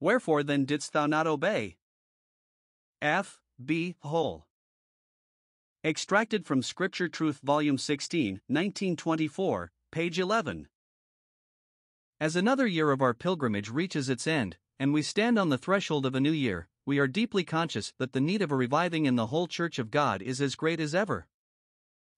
Wherefore then didst thou not obey? F. B. Hole. Extracted from Scripture Truth, Volume 16, 1924, page 11. As another year of our pilgrimage reaches its end, and we stand on the threshold of a new year, we are deeply conscious that the need of a reviving in the whole Church of God is as great as ever.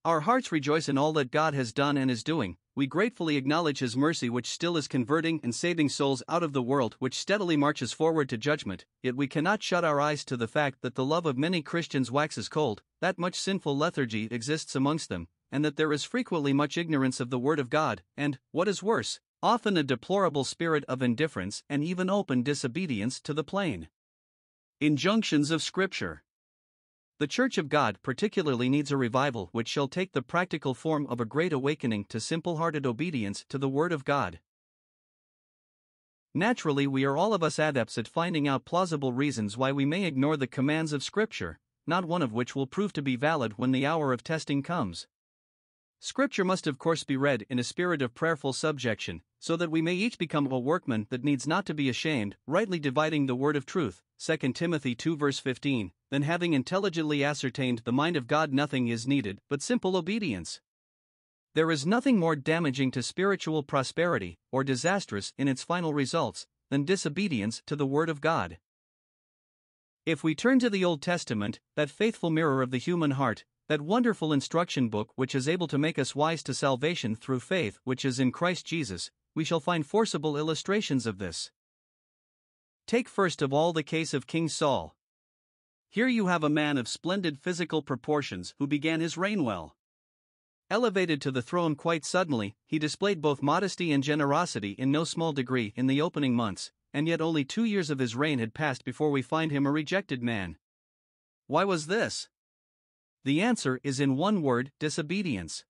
Our hearts rejoice in all that God has done and is doing, we gratefully acknowledge His mercy, which still is converting and saving souls out of the world which steadily marches forward to judgment, yet we cannot shut our eyes to the fact that the love of many Christians waxes cold, that much sinful lethargy exists amongst them, and that there is frequently much ignorance of the Word of God, and, what is worse, often a deplorable spirit of indifference and even open disobedience to the plain injunctions of Scripture. The Church of God particularly needs a revival which shall take the practical form of a great awakening to simple hearted obedience to the Word of God. Naturally, we are all of us adepts at finding out plausible reasons why we may ignore the commands of Scripture, not one of which will prove to be valid when the hour of testing comes. Scripture must, of course, be read in a spirit of prayerful subjection, so that we may each become a workman that needs not to be ashamed, rightly dividing the word of truth. 2 Timothy 2 verse 15. Then, having intelligently ascertained the mind of God, nothing is needed but simple obedience. There is nothing more damaging to spiritual prosperity, or disastrous in its final results, than disobedience to the Word of God. If we turn to the Old Testament, that faithful mirror of the human heart, that wonderful instruction book which is able to make us wise to salvation through faith which is in Christ Jesus, we shall find forcible illustrations of this. Take first of all the case of King Saul. Here you have a man of splendid physical proportions who began his reign well. Elevated to the throne quite suddenly, he displayed both modesty and generosity in no small degree in the opening months, and yet only two years of his reign had passed before we find him a rejected man. Why was this? The answer is in one word disobedience.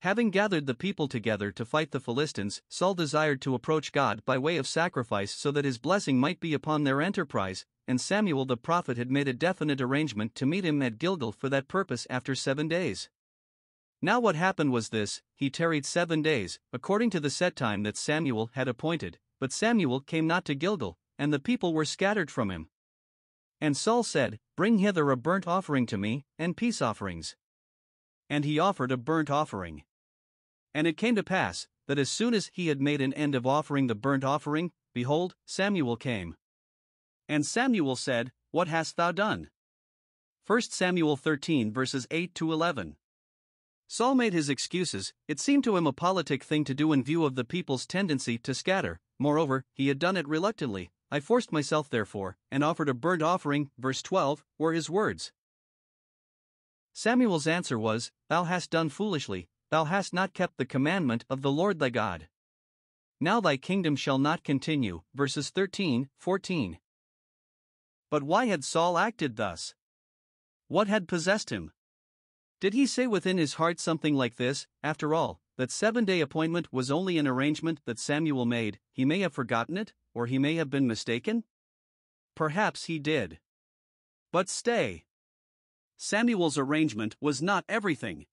Having gathered the people together to fight the Philistines, Saul desired to approach God by way of sacrifice so that his blessing might be upon their enterprise, and Samuel the prophet had made a definite arrangement to meet him at Gilgal for that purpose after seven days. Now, what happened was this he tarried seven days, according to the set time that Samuel had appointed, but Samuel came not to Gilgal, and the people were scattered from him. And Saul said, Bring hither a burnt offering to me, and peace offerings. And he offered a burnt offering. And it came to pass, that as soon as he had made an end of offering the burnt offering, behold, Samuel came. And Samuel said, What hast thou done? 1 Samuel 13 verses 8 to 11. Saul made his excuses, it seemed to him a politic thing to do in view of the people's tendency to scatter, moreover, he had done it reluctantly, I forced myself, therefore, and offered a burnt offering. Verse 12 were his words. Samuel's answer was, Thou hast done foolishly, thou hast not kept the commandment of the Lord thy God. Now thy kingdom shall not continue. Verses 13, 14. But why had Saul acted thus? What had possessed him? Did he say within his heart something like this, after all, that seven day appointment was only an arrangement that Samuel made, he may have forgotten it, or he may have been mistaken? Perhaps he did. But stay. Samuel's arrangement was not everything.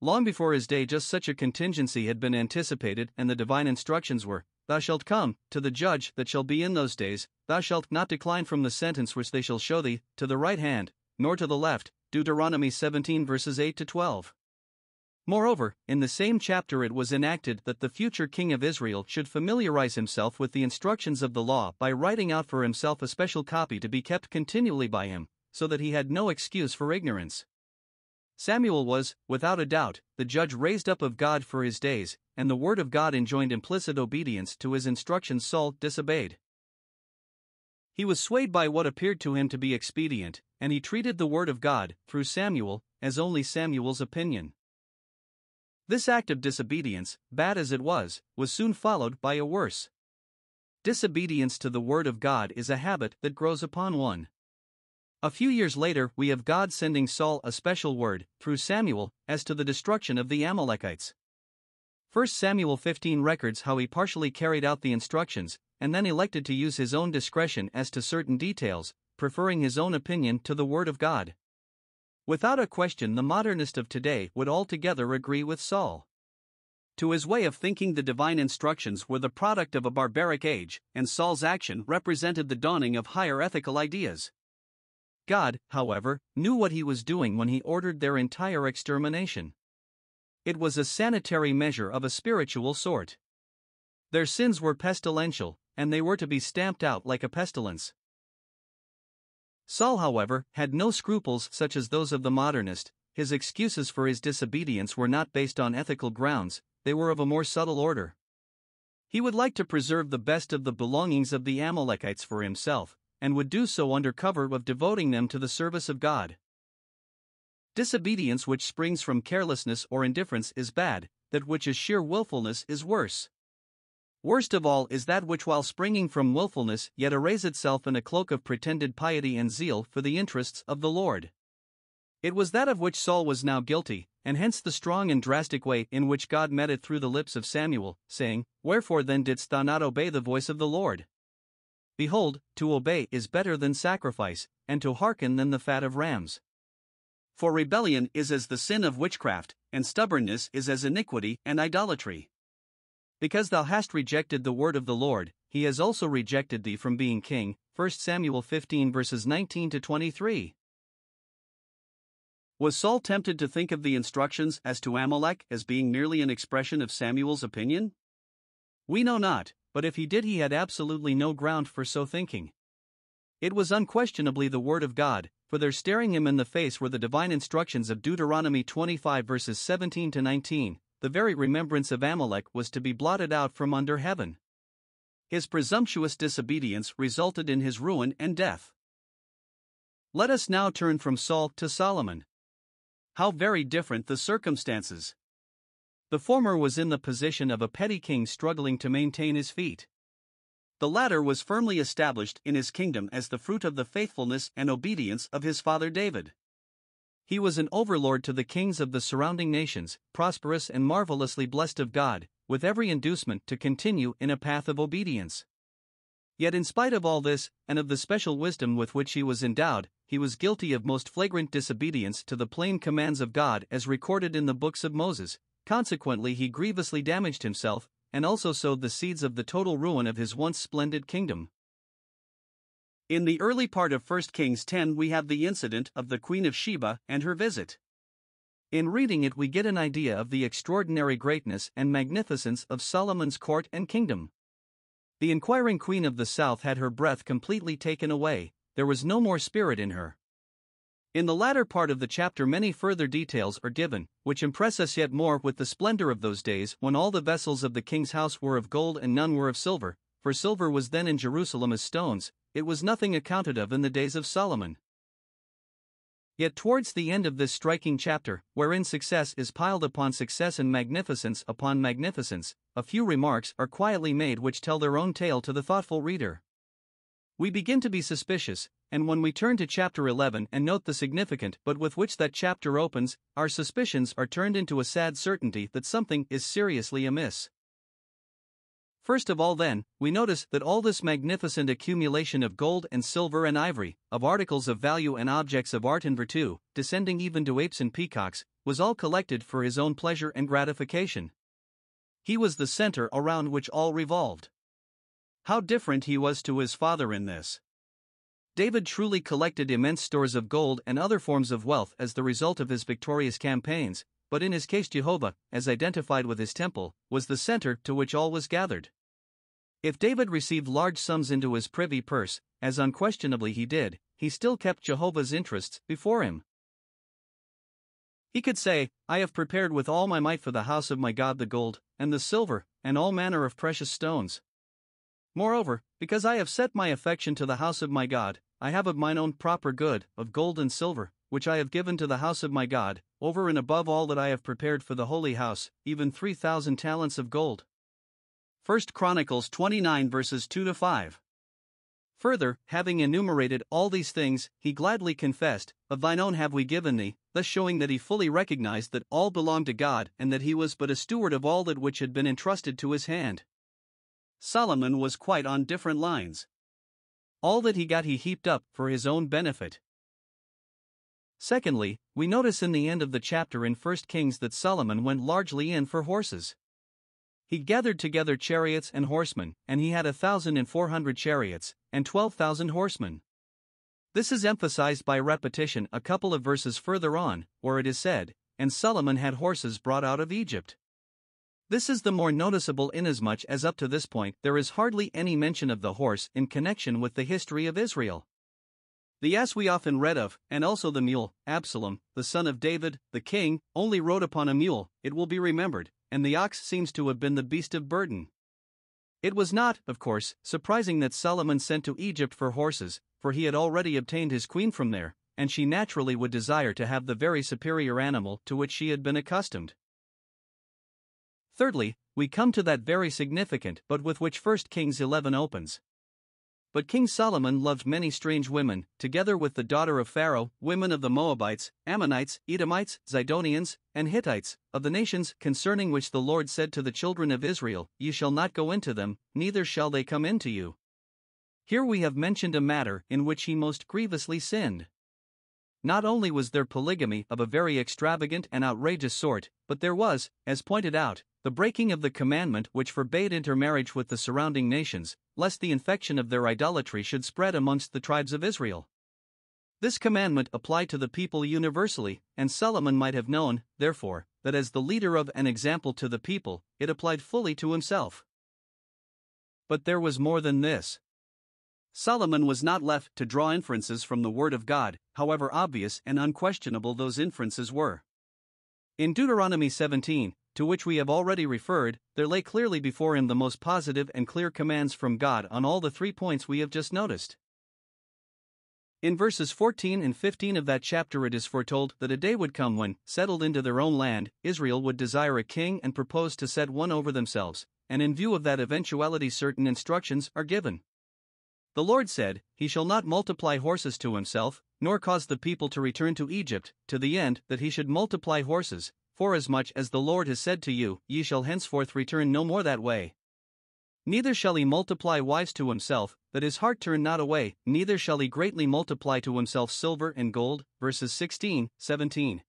Long before his day, just such a contingency had been anticipated, and the divine instructions were Thou shalt come to the judge that shall be in those days, thou shalt not decline from the sentence which they shall show thee, to the right hand, nor to the left. Deuteronomy 17 verses 8 to 12. Moreover, in the same chapter it was enacted that the future king of Israel should familiarize himself with the instructions of the law by writing out for himself a special copy to be kept continually by him, so that he had no excuse for ignorance. Samuel was, without a doubt, the judge raised up of God for his days, and the word of God enjoined implicit obedience to his instructions Saul disobeyed. He was swayed by what appeared to him to be expedient, and he treated the word of God, through Samuel, as only Samuel's opinion. This act of disobedience, bad as it was, was soon followed by a worse. Disobedience to the Word of God is a habit that grows upon one. A few years later, we have God sending Saul a special word, through Samuel, as to the destruction of the Amalekites. 1 Samuel 15 records how he partially carried out the instructions, and then elected to use his own discretion as to certain details, preferring his own opinion to the Word of God. Without a question, the modernist of today would altogether agree with Saul. To his way of thinking, the divine instructions were the product of a barbaric age, and Saul's action represented the dawning of higher ethical ideas. God, however, knew what he was doing when he ordered their entire extermination. It was a sanitary measure of a spiritual sort. Their sins were pestilential, and they were to be stamped out like a pestilence. Saul, however, had no scruples such as those of the modernist. His excuses for his disobedience were not based on ethical grounds, they were of a more subtle order. He would like to preserve the best of the belongings of the Amalekites for himself, and would do so under cover of devoting them to the service of God. Disobedience which springs from carelessness or indifference is bad, that which is sheer wilfulness is worse. Worst of all is that which, while springing from wilfulness, yet arrays itself in a cloak of pretended piety and zeal for the interests of the Lord. It was that of which Saul was now guilty, and hence the strong and drastic way in which God met it through the lips of Samuel, saying, Wherefore then didst thou not obey the voice of the Lord? Behold, to obey is better than sacrifice, and to hearken than the fat of rams. For rebellion is as the sin of witchcraft, and stubbornness is as iniquity and idolatry. Because thou hast rejected the word of the Lord, he has also rejected thee from being king. 1 Samuel 15 verses 19 to 23. Was Saul tempted to think of the instructions as to Amalek as being merely an expression of Samuel's opinion? We know not, but if he did, he had absolutely no ground for so thinking. It was unquestionably the word of God, for there staring him in the face were the divine instructions of Deuteronomy 25 verses 17 to 19. The very remembrance of Amalek was to be blotted out from under heaven. His presumptuous disobedience resulted in his ruin and death. Let us now turn from Saul to Solomon. How very different the circumstances! The former was in the position of a petty king struggling to maintain his feet. The latter was firmly established in his kingdom as the fruit of the faithfulness and obedience of his father David. He was an overlord to the kings of the surrounding nations, prosperous and marvelously blessed of God, with every inducement to continue in a path of obedience. Yet, in spite of all this, and of the special wisdom with which he was endowed, he was guilty of most flagrant disobedience to the plain commands of God as recorded in the books of Moses. Consequently, he grievously damaged himself, and also sowed the seeds of the total ruin of his once splendid kingdom. In the early part of 1 Kings 10, we have the incident of the Queen of Sheba and her visit. In reading it, we get an idea of the extraordinary greatness and magnificence of Solomon's court and kingdom. The inquiring queen of the south had her breath completely taken away, there was no more spirit in her. In the latter part of the chapter, many further details are given, which impress us yet more with the splendor of those days when all the vessels of the king's house were of gold and none were of silver, for silver was then in Jerusalem as stones, it was nothing accounted of in the days of Solomon. Yet, towards the end of this striking chapter, wherein success is piled upon success and magnificence upon magnificence, a few remarks are quietly made which tell their own tale to the thoughtful reader. We begin to be suspicious, and when we turn to chapter 11 and note the significant but with which that chapter opens, our suspicions are turned into a sad certainty that something is seriously amiss. First of all, then, we notice that all this magnificent accumulation of gold and silver and ivory, of articles of value and objects of art and virtu, descending even to apes and peacocks, was all collected for his own pleasure and gratification. He was the center around which all revolved. How different he was to his father in this! David truly collected immense stores of gold and other forms of wealth as the result of his victorious campaigns, but in his case, Jehovah, as identified with his temple, was the center to which all was gathered. If David received large sums into his privy purse, as unquestionably he did, he still kept Jehovah's interests before him. He could say, I have prepared with all my might for the house of my God the gold, and the silver, and all manner of precious stones. Moreover, because I have set my affection to the house of my God, I have of mine own proper good, of gold and silver, which I have given to the house of my God, over and above all that I have prepared for the holy house, even three thousand talents of gold. 1 Chronicles 29 verses 2 to 5. Further, having enumerated all these things, he gladly confessed, Of thine own have we given thee, thus showing that he fully recognized that all belonged to God and that he was but a steward of all that which had been entrusted to his hand. Solomon was quite on different lines. All that he got he heaped up for his own benefit. Secondly, we notice in the end of the chapter in 1 Kings that Solomon went largely in for horses. He gathered together chariots and horsemen, and he had a thousand and four hundred chariots, and twelve thousand horsemen. This is emphasized by repetition a couple of verses further on, where it is said, And Solomon had horses brought out of Egypt. This is the more noticeable inasmuch as up to this point there is hardly any mention of the horse in connection with the history of Israel. The ass we often read of, and also the mule, Absalom, the son of David, the king, only rode upon a mule, it will be remembered, and the ox seems to have been the beast of burden. It was not, of course, surprising that Solomon sent to Egypt for horses, for he had already obtained his queen from there, and she naturally would desire to have the very superior animal to which she had been accustomed. Thirdly, we come to that very significant but with which 1 Kings 11 opens. But King Solomon loved many strange women, together with the daughter of Pharaoh, women of the Moabites, Ammonites, Edomites, Zidonians, and Hittites, of the nations concerning which the Lord said to the children of Israel, Ye shall not go into them, neither shall they come into you. Here we have mentioned a matter in which he most grievously sinned. Not only was there polygamy of a very extravagant and outrageous sort, but there was, as pointed out, the breaking of the commandment which forbade intermarriage with the surrounding nations, lest the infection of their idolatry should spread amongst the tribes of Israel. This commandment applied to the people universally, and Solomon might have known, therefore, that as the leader of an example to the people, it applied fully to himself. But there was more than this. Solomon was not left to draw inferences from the Word of God, however obvious and unquestionable those inferences were. In Deuteronomy 17, to which we have already referred, there lay clearly before him the most positive and clear commands from God on all the three points we have just noticed. In verses 14 and 15 of that chapter, it is foretold that a day would come when, settled into their own land, Israel would desire a king and propose to set one over themselves, and in view of that eventuality, certain instructions are given. The Lord said, He shall not multiply horses to himself, nor cause the people to return to Egypt, to the end that he should multiply horses, Forasmuch as the Lord has said to you, Ye shall henceforth return no more that way. Neither shall he multiply wives to himself, that his heart turn not away, neither shall he greatly multiply to himself silver and gold. Verses 16, 17.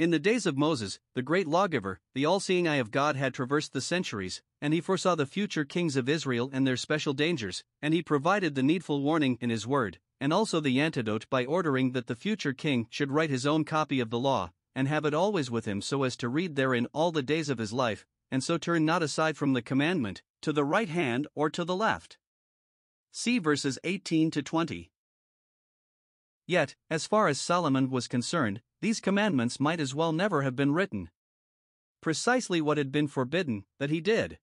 In the days of Moses, the great lawgiver, the all seeing eye of God had traversed the centuries, and he foresaw the future kings of Israel and their special dangers, and he provided the needful warning in his word, and also the antidote by ordering that the future king should write his own copy of the law, and have it always with him so as to read therein all the days of his life, and so turn not aside from the commandment, to the right hand or to the left. See verses 18 to 20. Yet, as far as Solomon was concerned, these commandments might as well never have been written. Precisely what had been forbidden, that he did.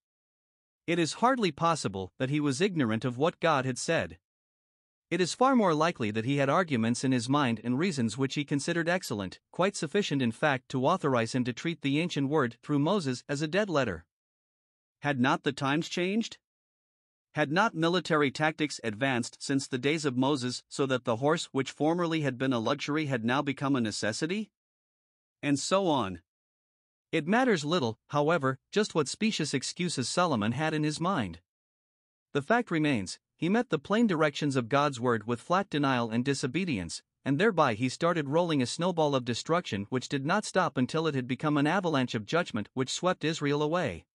It is hardly possible that he was ignorant of what God had said. It is far more likely that he had arguments in his mind and reasons which he considered excellent, quite sufficient in fact to authorize him to treat the ancient word through Moses as a dead letter. Had not the times changed? Had not military tactics advanced since the days of Moses so that the horse which formerly had been a luxury had now become a necessity? And so on. It matters little, however, just what specious excuses Solomon had in his mind. The fact remains, he met the plain directions of God's word with flat denial and disobedience, and thereby he started rolling a snowball of destruction which did not stop until it had become an avalanche of judgment which swept Israel away.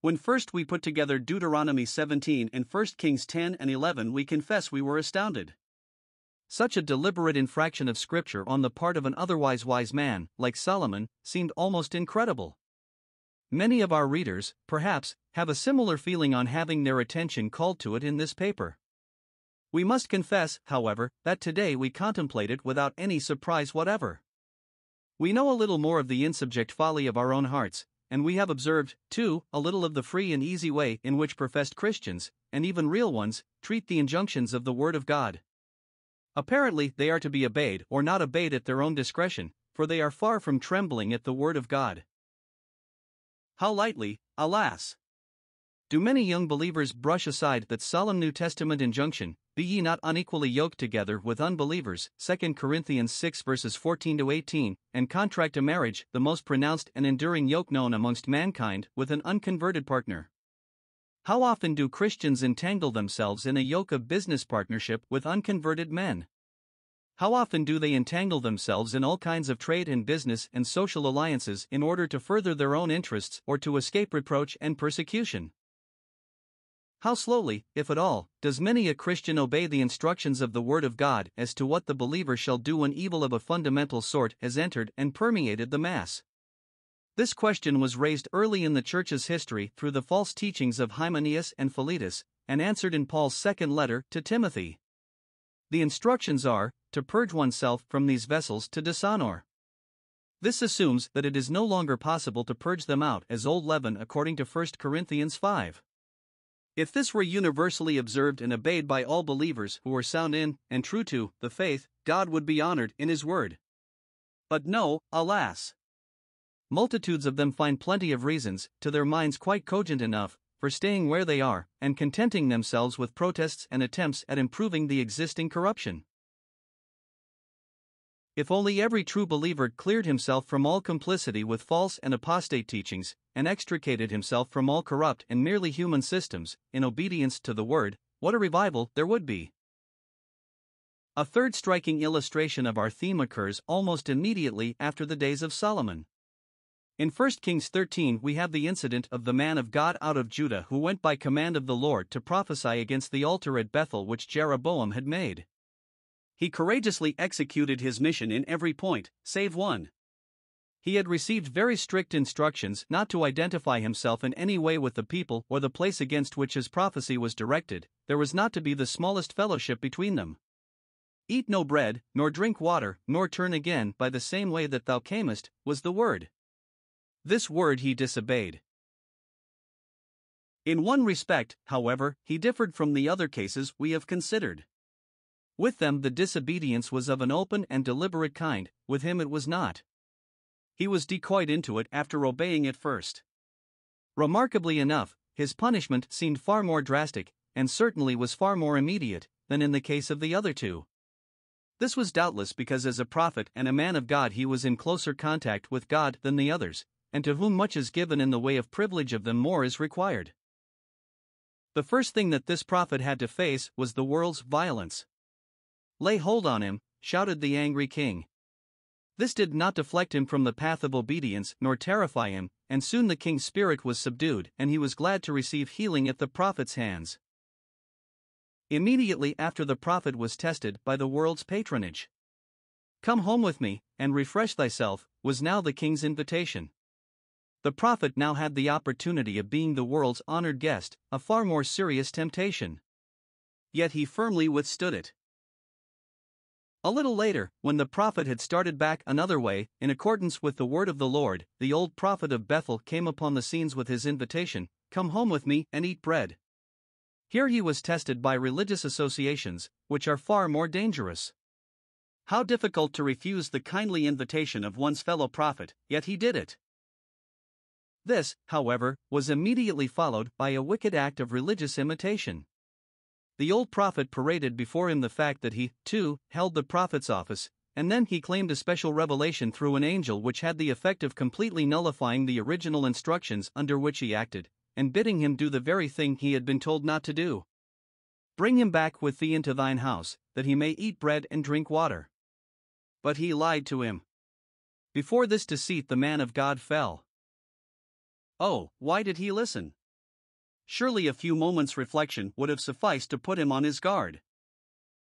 When first we put together Deuteronomy 17 and 1 Kings 10 and 11, we confess we were astounded. Such a deliberate infraction of Scripture on the part of an otherwise wise man, like Solomon, seemed almost incredible. Many of our readers, perhaps, have a similar feeling on having their attention called to it in this paper. We must confess, however, that today we contemplate it without any surprise whatever. We know a little more of the insubject folly of our own hearts, and we have observed, too, a little of the free and easy way in which professed Christians, and even real ones, treat the injunctions of the Word of God. Apparently, they are to be obeyed or not obeyed at their own discretion, for they are far from trembling at the Word of God. How lightly, alas! Do many young believers brush aside that solemn New Testament injunction, Be ye not unequally yoked together with unbelievers, 2 Corinthians 6 verses 14 to 18, and contract a marriage, the most pronounced and enduring yoke known amongst mankind, with an unconverted partner? How often do Christians entangle themselves in a yoke of business partnership with unconverted men? How often do they entangle themselves in all kinds of trade and business and social alliances in order to further their own interests or to escape reproach and persecution? How slowly, if at all, does many a Christian obey the instructions of the Word of God as to what the believer shall do when evil of a fundamental sort has entered and permeated the mass? This question was raised early in the Church's history through the false teachings of Hymenaeus and Philetus, and answered in Paul's second letter to Timothy. The instructions are to purge oneself from these vessels to dishonor. This assumes that it is no longer possible to purge them out as old leaven according to 1 Corinthians 5. If this were universally observed and obeyed by all believers who were sound in and true to the faith, God would be honored in His word. But no, alas! Multitudes of them find plenty of reasons, to their minds quite cogent enough, for staying where they are and contenting themselves with protests and attempts at improving the existing corruption. If only every true believer cleared himself from all complicity with false and apostate teachings, and extricated himself from all corrupt and merely human systems, in obedience to the word, what a revival there would be! A third striking illustration of our theme occurs almost immediately after the days of Solomon. In 1 Kings 13, we have the incident of the man of God out of Judah who went by command of the Lord to prophesy against the altar at Bethel which Jeroboam had made. He courageously executed his mission in every point, save one. He had received very strict instructions not to identify himself in any way with the people or the place against which his prophecy was directed, there was not to be the smallest fellowship between them. Eat no bread, nor drink water, nor turn again by the same way that thou camest, was the word. This word he disobeyed. In one respect, however, he differed from the other cases we have considered. With them, the disobedience was of an open and deliberate kind, with him, it was not. He was decoyed into it after obeying it first. Remarkably enough, his punishment seemed far more drastic, and certainly was far more immediate, than in the case of the other two. This was doubtless because, as a prophet and a man of God, he was in closer contact with God than the others, and to whom much is given in the way of privilege of them more is required. The first thing that this prophet had to face was the world's violence. Lay hold on him, shouted the angry king. This did not deflect him from the path of obedience nor terrify him, and soon the king's spirit was subdued and he was glad to receive healing at the prophet's hands. Immediately after the prophet was tested by the world's patronage. Come home with me, and refresh thyself, was now the king's invitation. The prophet now had the opportunity of being the world's honored guest, a far more serious temptation. Yet he firmly withstood it. A little later, when the prophet had started back another way, in accordance with the word of the Lord, the old prophet of Bethel came upon the scenes with his invitation Come home with me and eat bread. Here he was tested by religious associations, which are far more dangerous. How difficult to refuse the kindly invitation of one's fellow prophet, yet he did it. This, however, was immediately followed by a wicked act of religious imitation. The old prophet paraded before him the fact that he, too, held the prophet's office, and then he claimed a special revelation through an angel which had the effect of completely nullifying the original instructions under which he acted, and bidding him do the very thing he had been told not to do. Bring him back with thee into thine house, that he may eat bread and drink water. But he lied to him. Before this deceit, the man of God fell. Oh, why did he listen? Surely a few moments' reflection would have sufficed to put him on his guard.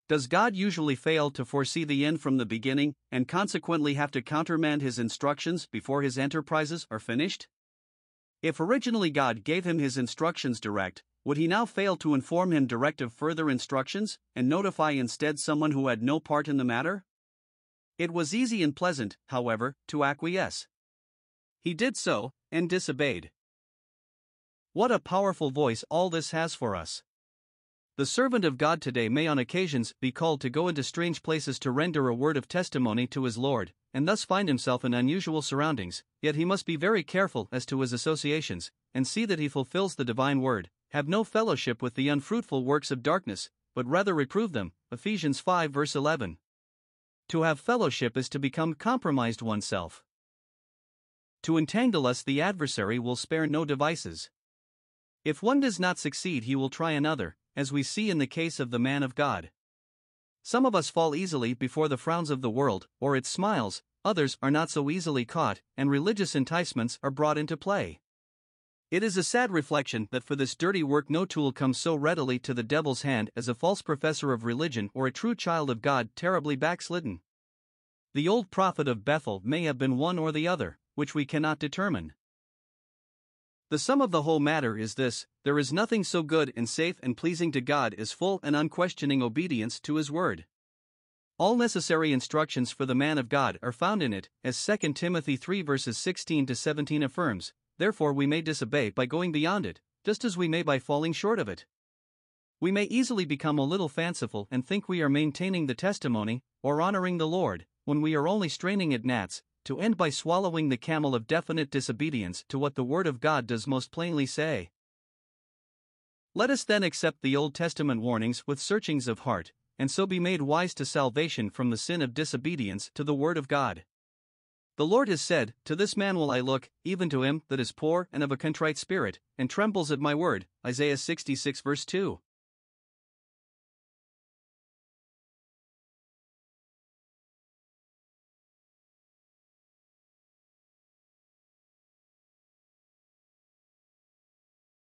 Does God usually fail to foresee the end from the beginning, and consequently have to countermand his instructions before his enterprises are finished? If originally God gave him his instructions direct, would he now fail to inform him direct of further instructions, and notify instead someone who had no part in the matter? It was easy and pleasant, however, to acquiesce. He did so, and disobeyed. What a powerful voice all this has for us. The servant of God today may on occasions be called to go into strange places to render a word of testimony to his Lord, and thus find himself in unusual surroundings, yet he must be very careful as to his associations, and see that he fulfills the divine word, have no fellowship with the unfruitful works of darkness, but rather reprove them. Ephesians 5 verse 11. To have fellowship is to become compromised oneself. To entangle us, the adversary will spare no devices. If one does not succeed, he will try another, as we see in the case of the man of God. Some of us fall easily before the frowns of the world, or its smiles, others are not so easily caught, and religious enticements are brought into play. It is a sad reflection that for this dirty work no tool comes so readily to the devil's hand as a false professor of religion or a true child of God terribly backslidden. The old prophet of Bethel may have been one or the other, which we cannot determine. The sum of the whole matter is this there is nothing so good and safe and pleasing to God as full and unquestioning obedience to His word. All necessary instructions for the man of God are found in it, as 2 Timothy 3 verses 16 to 17 affirms, therefore we may disobey by going beyond it, just as we may by falling short of it. We may easily become a little fanciful and think we are maintaining the testimony, or honoring the Lord, when we are only straining at gnats, to end by swallowing the camel of definite disobedience to what the Word of God does most plainly say. Let us then accept the Old Testament warnings with searchings of heart, and so be made wise to salvation from the sin of disobedience to the Word of God. The Lord has said, To this man will I look, even to him that is poor and of a contrite spirit, and trembles at my word. Isaiah 66 verse 2.